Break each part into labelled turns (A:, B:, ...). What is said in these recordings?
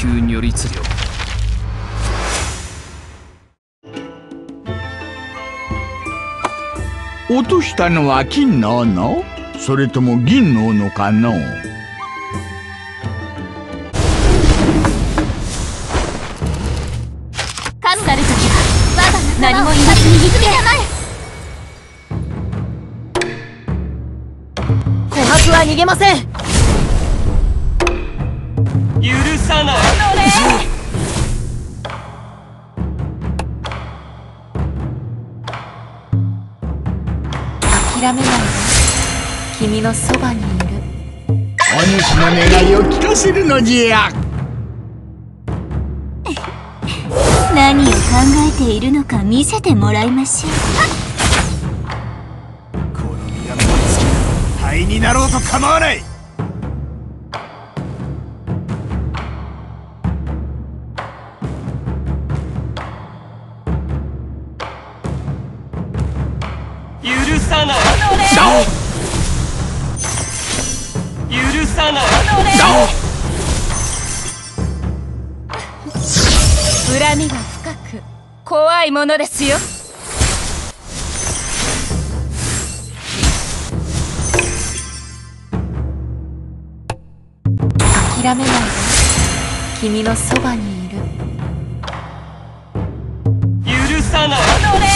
A: 球如律令
B: 落としたのは金の斧？それとも銀の斧かの？
C: 神なる時は我が何も言わずに
D: 琥珀は逃げません
E: 許さない。
D: 諦めないで。君のそばにいる。
B: お主の願いを聞かせるのじゃ。
C: 何を考えているのか見せてもらいましょう。
F: この宮のつき灰になろうと構わない
D: 怖いものですよ。諦めないで。君のそばにいる。
E: 許さない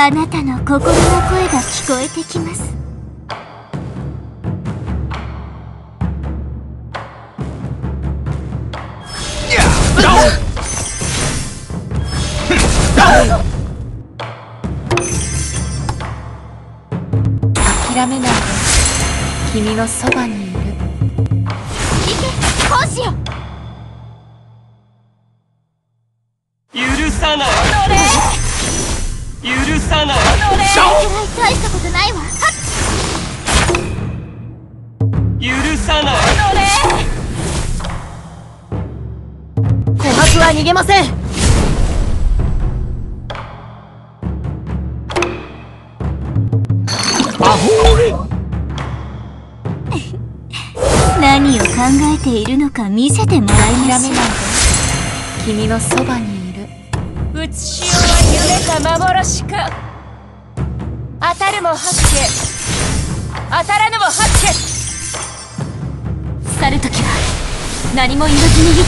B: あ
C: なたの心の声が聞こえてきます。
D: 諦めないで。君のそばにいる。
C: 行けこうしよ
E: 許さない。
C: 大したことないわ。
E: 許さない
D: 琥珀は逃げません
B: アホーレ
C: 何を考えているのか見せてもらいましょ
D: 諦めないで君のそばにいるしようは夢か幻か。当たるも八家当たらぬも八家
C: う去る時は何も言わず握っ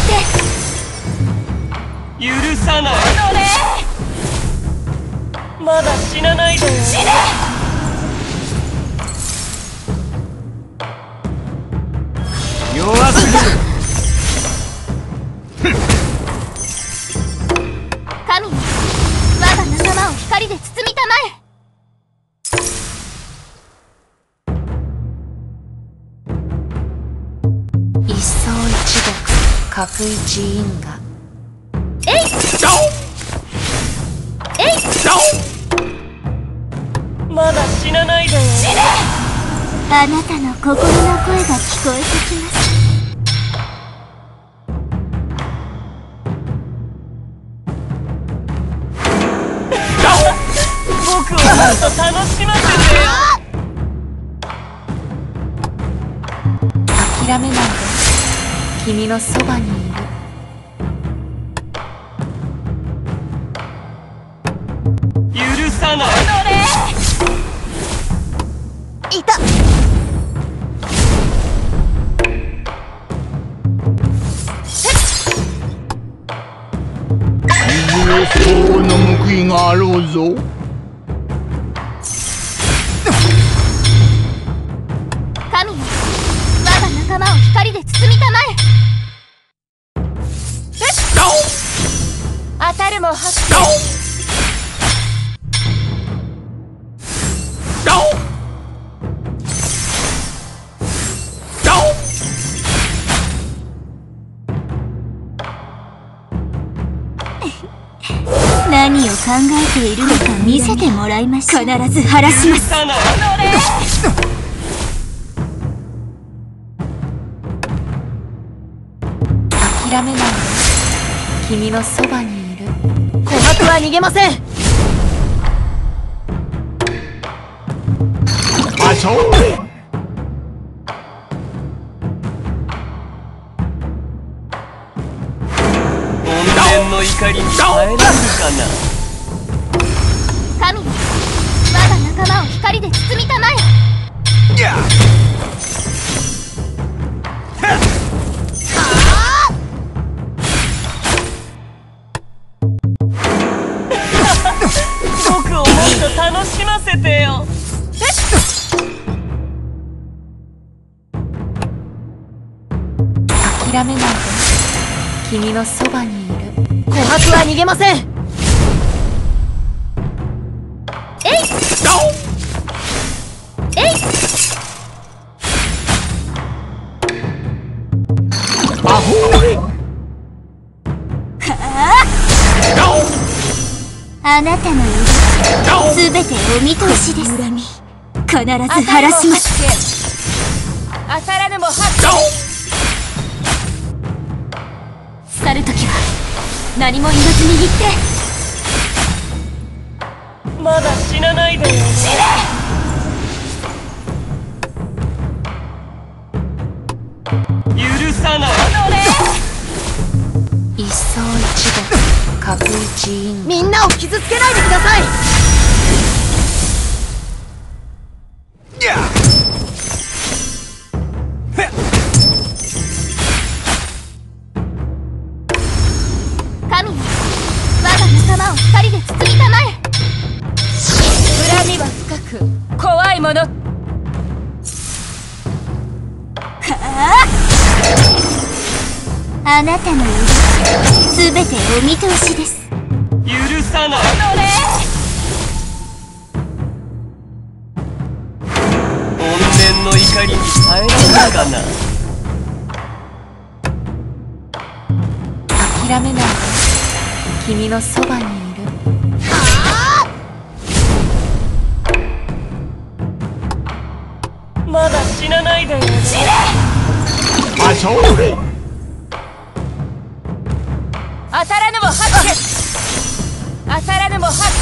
C: て。
E: 許さない。まだ死なないで。死ね
C: で包みたまえ
D: 一層一毒角一因果。
C: えい。えい。
E: まだ死なないで
C: あなたの心の声が聞こえてきます
E: 楽しませて
D: 諦めないで君のそばにいる
E: 許さない
C: いた
B: 水を相応の報いがあろうぞ。
D: も八家
C: 何を考えているのか見せてもらいましょう。必ず晴らします。
D: 諦めないで。君のそばにいる。は逃げません。
E: の怒りに耐えられるかな。
C: 神よ我が仲間を光で
D: のそばにいる。琥珀は逃げません。
B: アホ！
C: あなたのすべてお見通しです。恨み必ず晴らします。
D: 当たらぬも発
C: 去何も言わず握って。
E: まだ死なないで。よ許さない。
D: 一層一度みんなを傷つけないでください
F: い
D: 怖いもの
C: あなたの許しすべてお見通しです。
E: 許さない。怨念の怒りに耐えられるかな？
D: 諦めない。で君のそばに
E: 死なないでよ。
B: あそうれ
D: 当たらぬも発見当たらぬも発見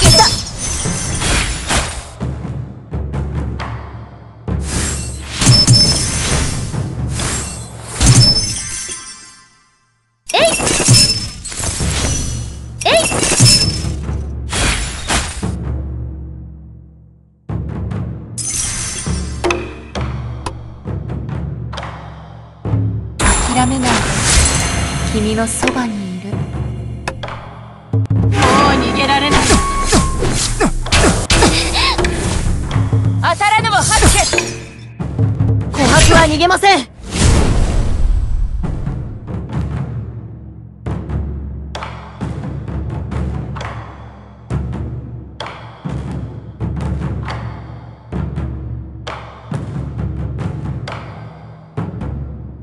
D: のそばにいる。もう逃げられない。当たらぬも発見琥珀は逃げません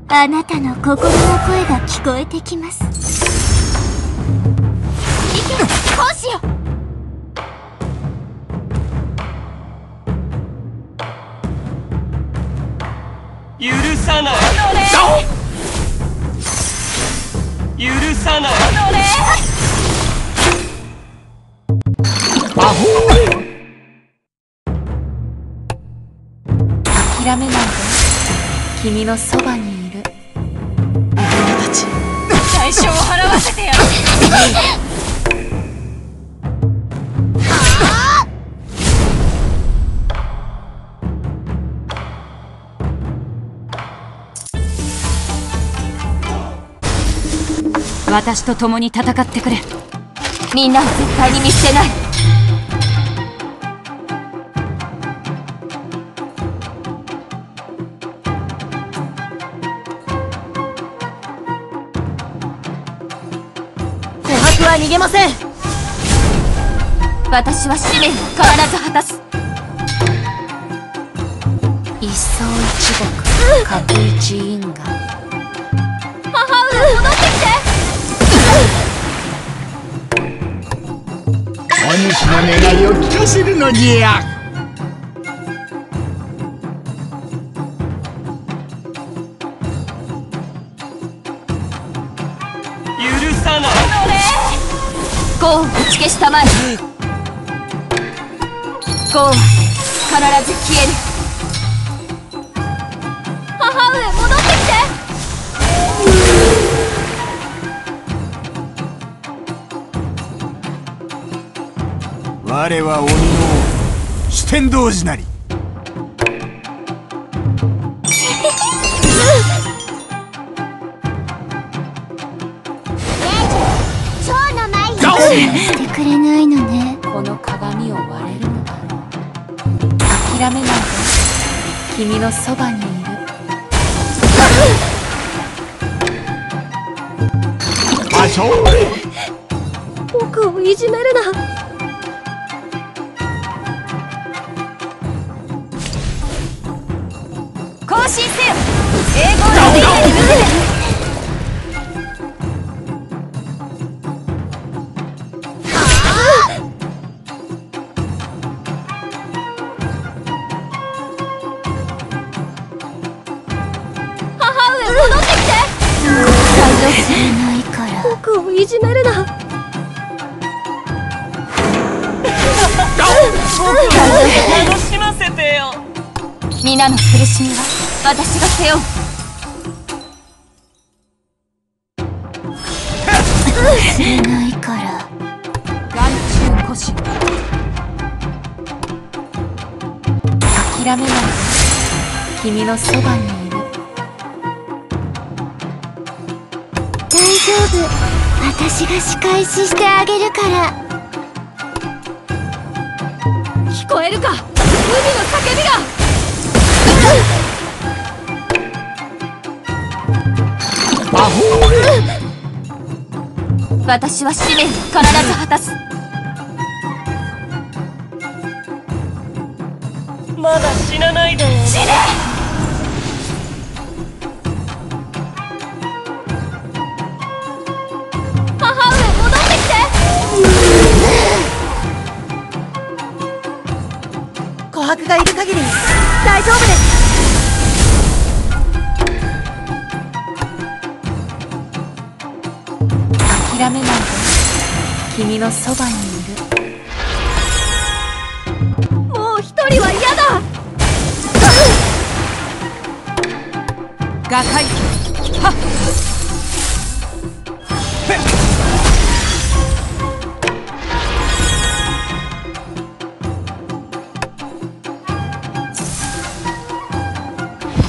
C: あなたの心の声が聞こえてきます。行け講師よ
E: 許さない。許さない
B: アホ
D: 諦めないで。君のそばに。いる
C: 代償を払わせてやる
D: 私と共に戦ってくれ。
C: みんなを絶対に見捨てない
D: げません。
C: 私は使命を必ず果たす。
D: 一層一国各一因果。
C: 母上戻ってきて。
B: しの願いを聞かせるのじゃ。
D: 消したまえゴーは必ず消える。母上戻ってきて。
F: 我は鬼の四天童子なり。
C: 蝶の舞してくれないのね
D: この鏡を割れる。のだろう諦めないで君のそばにいる
B: あそう
C: 僕をいじめるな
D: 更新せよ英語皆の苦しみは私が背負う。
C: ないから。
D: 眼中腰諦めない。で君のそばにいる。
C: 大丈夫。私が仕返ししてあげるから。
D: 聞こえるか？海の叫びが私は使命を必ず果たす。
E: まだ死なないで
D: 死ね！母上戻ってきて！琥珀がいる限り大丈夫です諦めない。で君のそばにいるもう一人は嫌だ瓦解はっ。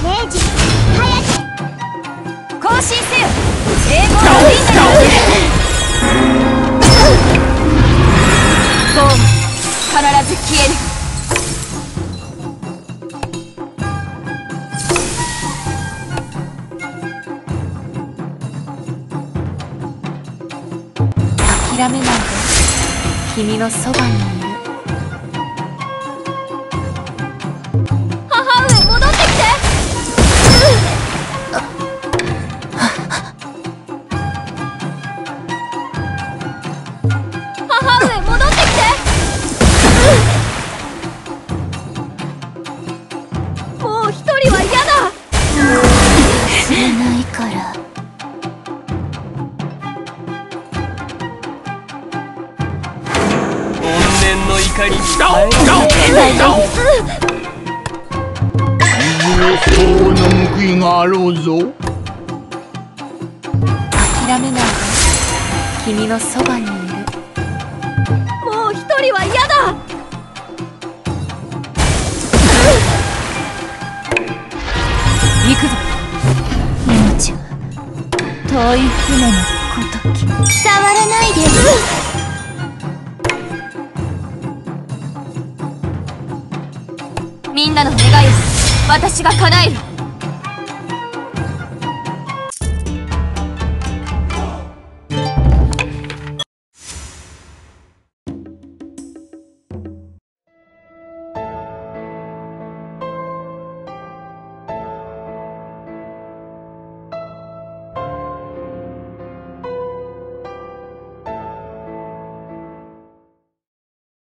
C: 明治早
D: 更新せよ英語のマ必ず消える。諦めないで。君のそばにいる。
B: 相応の報いがあろうぞ。
D: 諦めないで君のそばにいる。もう一人は嫌だ。行くぞ。
C: 命は遠い船のごとき。触らないで。
D: みんなの願いを私が叶える。